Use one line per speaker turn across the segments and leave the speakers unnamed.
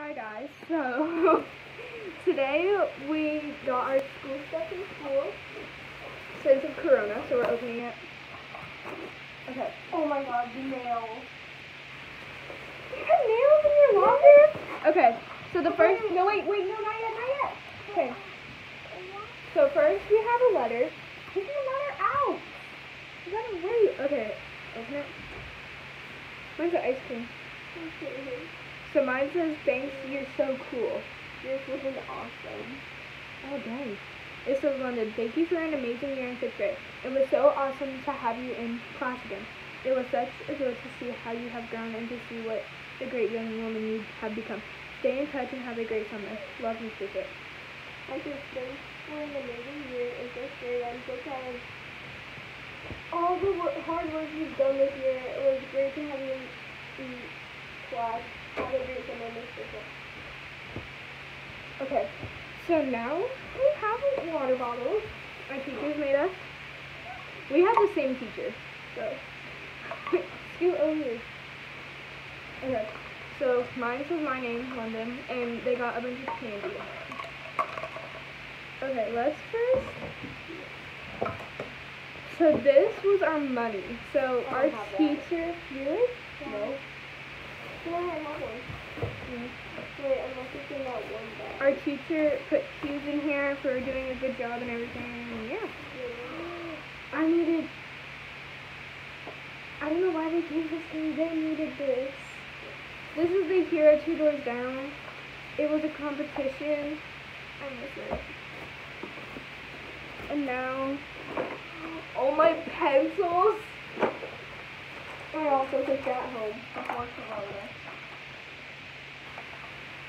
Hi guys, so today we got our school stuff in school since of Corona, so we're opening it. Okay.
Oh my god, the nails.
You have nails in your locker? Okay, so the first, no wait, wait, no, not yet, not yet. Okay, so first we have a letter. Take your letter out. You gotta wait. Okay, open it. Mine's an ice cream. So mine says, thanks, you're so cool.
This was awesome.
Oh, dang. It says London, thank you for an amazing year in sixth grade. It was so awesome to have you in class again. It was such a joy to see how you have grown and to see what a great young woman you have become. Stay in touch and have a great summer. Love you.
I just thanks for an amazing year in sixth grade. I'm so proud of all the hard work you've done this year. It was great to have you in, in class. Have a great summer, Miss Bishop.
Okay, so now we have water bottles. Our teachers made us. We have the same teacher, so scoot over here. Okay, so mine says my name, London, and they got a bunch of candy. Okay, let's first. So this was our money. So our
don't have that.
teacher, really?
No. No, I have one. Wait, I'm not thinking that one back.
Our teacher put cues in here for doing a good job and everything. and Yeah. I needed. I don't know why they gave this to me. They needed this. This is the Hero Two Doors Down. It was a competition. I miss it. And now, all my pencils.
I also took that home before Corona.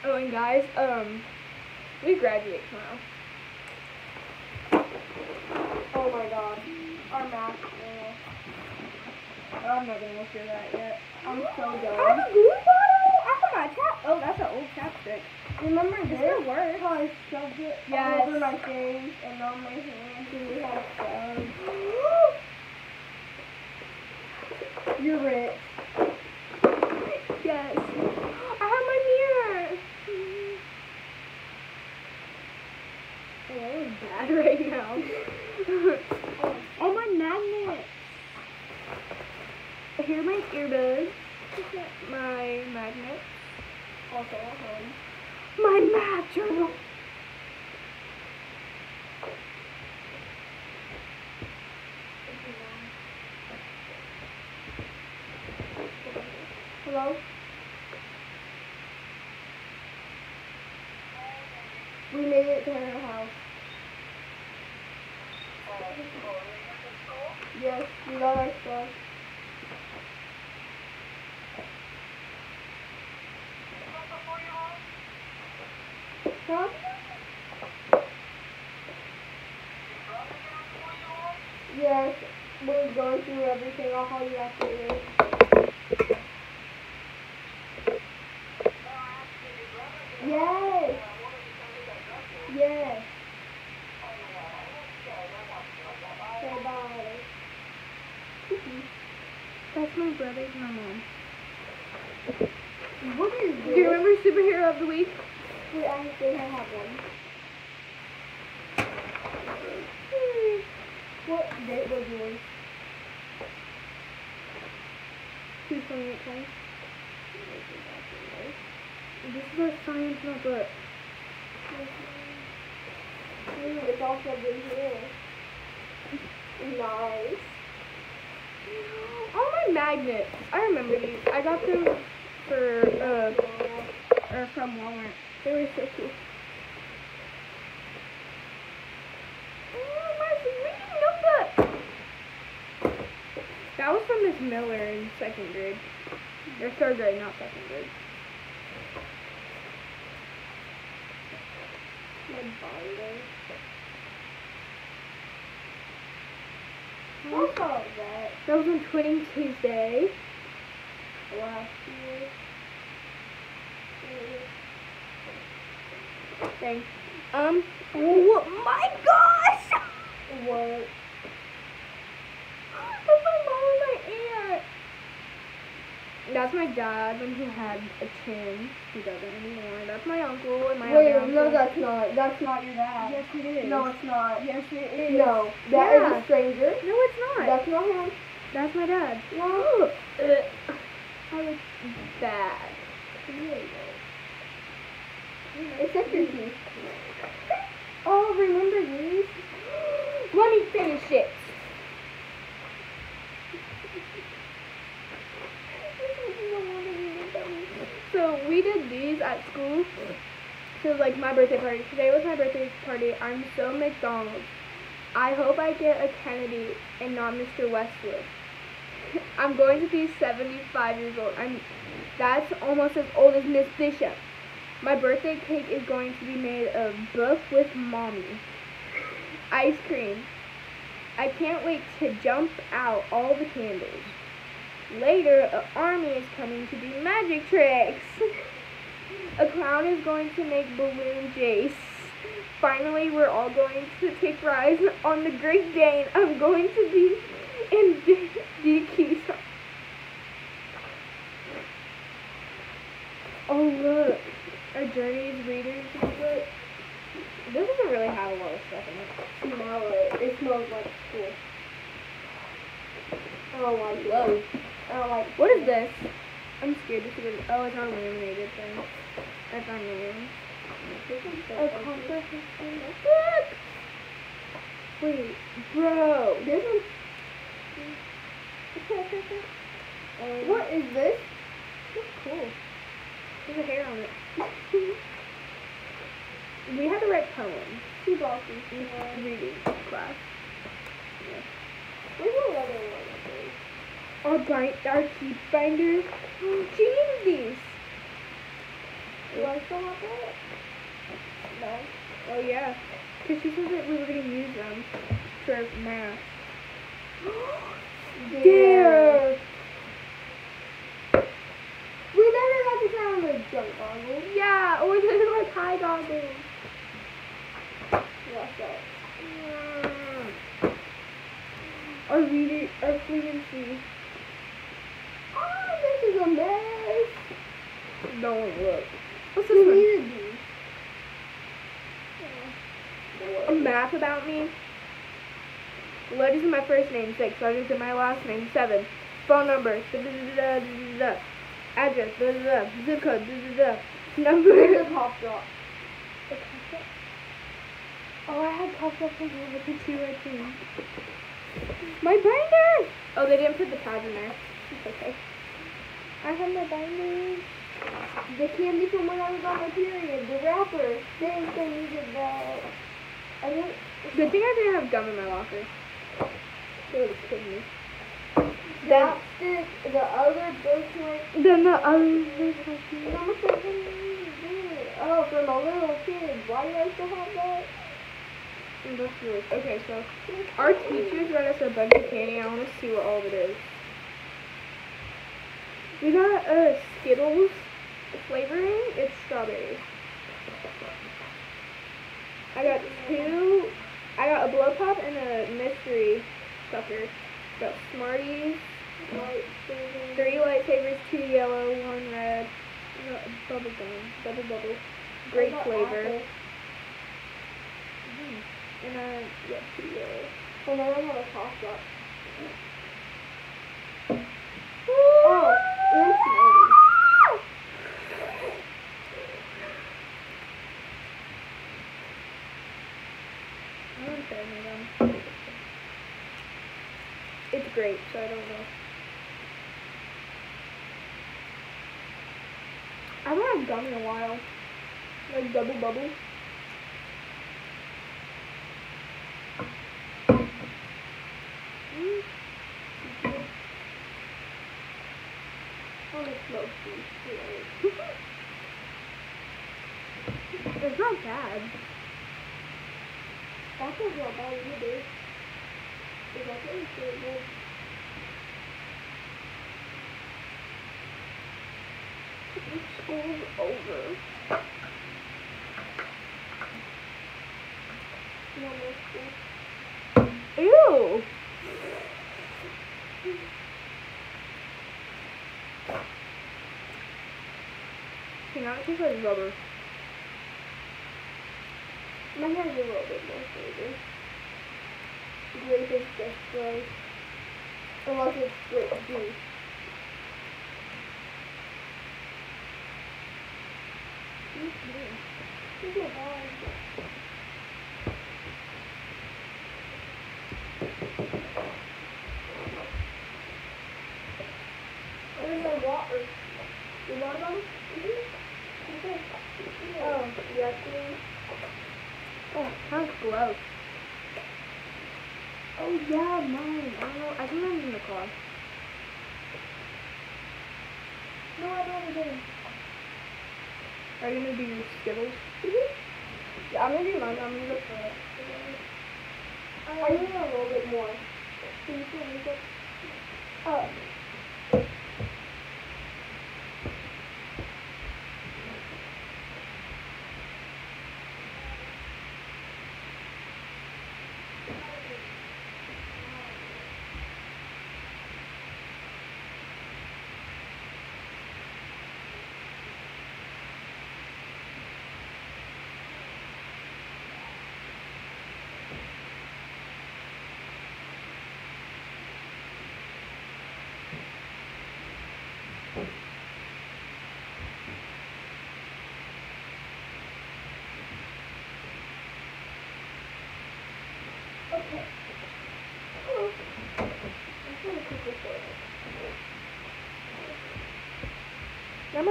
Oh, and guys, um, we graduate tomorrow.
Oh my god. Our math nail.
I'm not gonna look through that yet.
I'm so done.
I have a glue bottle. I have my chap. Oh, that's an old chapstick.
Remember
This
this?
gonna work.
How I shoved it
Yes.
all over my face and on my hands and we had gloves. You're rich.
Yes. I have my mirror. Oh, that was bad right now. oh, my magnets. Here are my earbuds. My magnets.
Also at home.
My math journal.
Hello? We made it to her house. Yes, we got our stuff. Huh? Yes, we're going through everything. I'll call you after this. Yes. Yes. Say bye.
That's my brother's my mom.
What is this?
Do you remember superhero of the week?
Wait, I think I have one. What date was yours?
228 This is our science notebook.
Ooh, it's also been here. Nice.
All my magnets. I remember these. I got them for uh or from Walmart. They were so cool. Oh, my reading notebook. That was from Miss Miller in second grade. Or third grade, not second grade.
My.
Hmm.
I saw that
That was on Twinning Tuesday.
last year.
Thanks. Um, oh my gosh!
What?
That's my mom and my aunt. That's my dad when he had a chin. He doesn't anymore. That's my uncle and my
Wait,
other
no,
uncle.
that's not. That's not your dad.
Yes, it is.
No, it's not.
Yes, it is.
No, that is
Yeah.
a stranger.
No, it's not.
That's not him.
That's my dad.
No.
Ugh. I look bad.
Except your teeth. Oh, remember these?
Let me finish it. So we did these at school. So like my birthday party. Today was my birthday party. I'm so McDonald's. I hope I get a Kennedy and not Mr. Westwood. I'm going to be 75 years old. I'm that's almost as old as Miss Bishop. My birthday cake is going to be made of book with mommy. Ice cream. I can't wait to jump out all the candles. Later, an army is coming to do magic tricks. a clown is going to make balloon jace. Finally, we're all going to take rides on the Great Dane. I'm going to be in D- DQ's. Oh, look. A Journey's Reader's book. This doesn't really have a lot of stuff in it.
Smell it. It smells like school. I don't like clothes. I don't like.
What is this? I'm scared to see it Oh, it's our laminated thing. That's our name.
A comprehension.
Look! Wait, bro.
This one.
Um,
What is this?
That's cool. There's a hair on it. we had to write poems
Two boxes.
in reading class.
Where's the other one?
Our bind, our keep binder. She needed these.
Do I still have that? No.
Oh yeah, because she said that we were gonna use them for math.
Dare. We never got to try on the junk goggles.
Yeah, or they're like high goggles.
What's that?
Mm. Our reader, our fluency.
Oh, this is a mess.
Don't look. What's
Who
this one?
needed these?
Math about me. Letters in my first name, six. Letters in my last name, seven. Phone number, da da da da da da da. Address, da da da. Zip code, da da da. Number.
a pop.
Oh, I had drops as well, but the two I think. My binder! Oh, they didn't put the pads in there. It's okay. I have my binder.
The candy from when I was on my period, the wrapper. They they needed that. I think
Good thing I didn't have gum in my locker. They would have killed me.
that stick, the other booklet.
Then the other
Number seven. Oh, from a little kid. Why do I still have that?
Okay, so our teachers got us a bunch of candy. I want to see what all of it is. We got a Skittles flavoring. It's strawberry. I got two. I got a blow pop and a mystery sucker. Got Smarties,
Lightsaber.
three lightsabers, two yellow, one red. I got bubble gum, bubble bubble, grape
got
flavor.
apple. Mm-hmm.
And then yeah, two yellow.
And then I have a cough drop.
I. It's great, so I don't know. I haven't had gum in a while. Like double bubble. Mm.
I want to smoke these.
It's not bad.
That's not bad either. Is that what you said?
School's over.
No more.
Ew. Okay, now it tastes like rubber.
Mine has a little bit more flavor. Grape is just gross. Unless it's is hard. Where's my water? Your water bottle? Okay. Oh, yes, please.
Oh, sounds gross. Oh yeah, mine. I don't know. I think mine's in the car.
No, I don't have it.
Are you gonna do your Skittles?
Yeah, I'm gonna do mine. I'm gonna look for it. I need a little bit more. Can you me? Oh.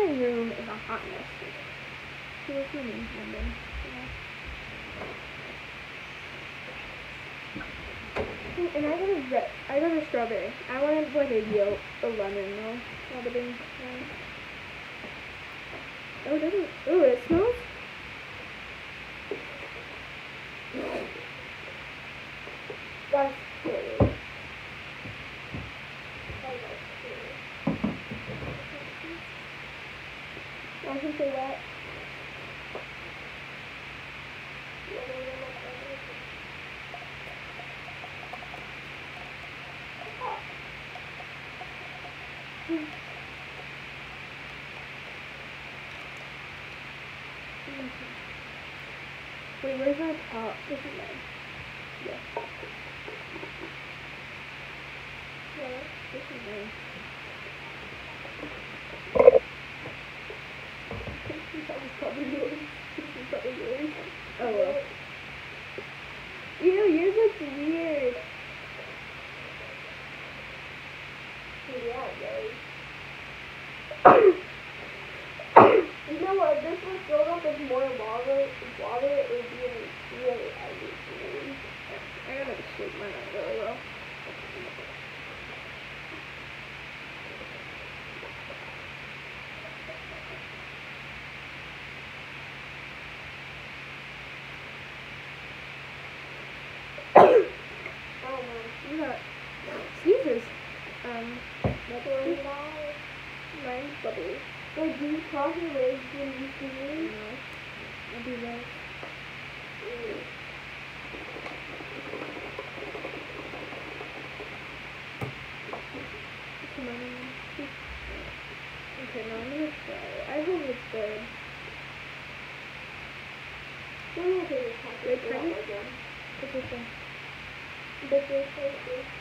Room is a hot mess. See what's my name London. And I got a red, I got a strawberry. I wanted like a yolk, a lemon though. Not a one. Oh, it doesn't. Oh, it smells.
That's good. I can say that.
Wait, where's my top? This is mine. Yeah. Yeah, this is mine.
That was probably yours. This is probably yours.
Oh well. Ew, yours looks weird.
Yeah, it does. You know what? If this was filled up with more water, water, it would be a really ugly food.
I gotta shake mine out really well.
Oh no.
You got Caesars. Um,
That's what I'm about.
mine's bubbly.
Wait, do you cross your legs when you see me?
I'll do that. Come on. Okay, now I'm gonna try. I hope it's good.
I'm gonna take a packet
Wait, try
again.
What's this one?
But this is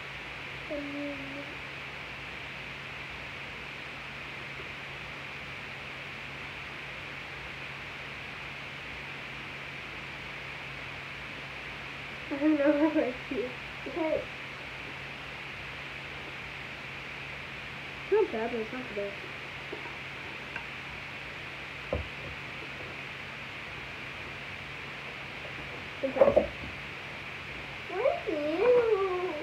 don't know how I feel.
Okay.
It's not bad, but it's not best. Okay.
You.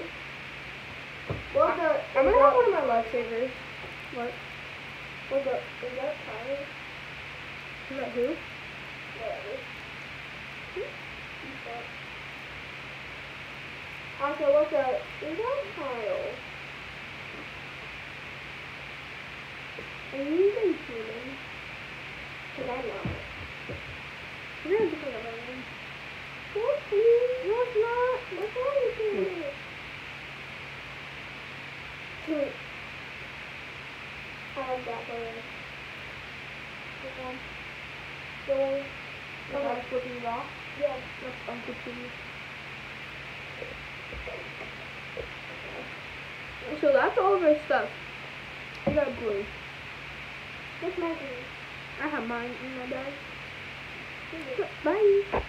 Well, the,
I'm gonna have one of my lifesavers. What?
well, the, is that tired?
Is that who?
Also, what's a, is that tile? Are you even human? Cause I'm not.
You're pick another one.
Whoopsie. No, it's not. What's wrong with you? Wait. I like that one. The one.
The guy flipping rock.
Yeah.
That's Uncle So that's all of our stuff. I got blue.
What's my?
I have mine in my bag. Bye.